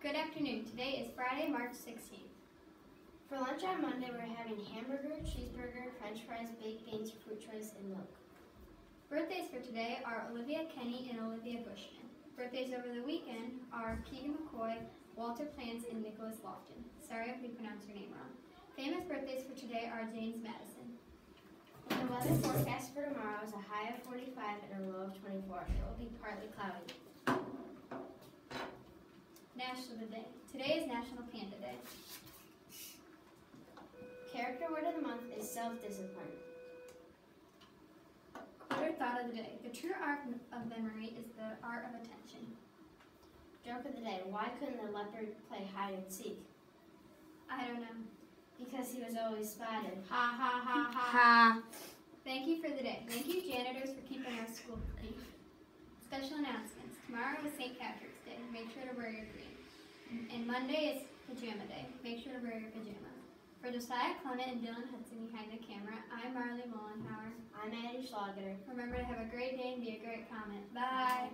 Good afternoon. Today is Friday, March 16th. For lunch on Monday, we're having hamburger, cheeseburger, french fries, baked beans, fruit choice, and milk. Birthdays for today are Olivia Kenny and Olivia Bushman. Birthdays over the weekend are Keegan McCoy, Walter Plants, and Nicholas Lofton. Sorry if we pronounced your name wrong. Famous birthdays for today are James Madison. The weather forecast for tomorrow is a high of 45 and a low of 24. It will be partly cloudy. National Day. Today is National Panda Day. Character word of the month is self-discipline. Quote thought of the day. The true art of memory is the art of attention. Joke of the day. Why couldn't the leopard play hide and seek? I don't know. Because he was always spotted. Ha ha ha ha. Ha. Thank you for the day. Thank you, janitors, for keeping our school clean. Special announcements. Tomorrow is St. Patrick's Day. Make sure to wear your green. And Monday is Pajama Day. Make sure to wear your pajamas. For Josiah Clement and Dylan Hudson behind the camera, I'm Marley Mollenhauer. I'm Addie Schlager. Remember to have a great day and be a great comment. Bye.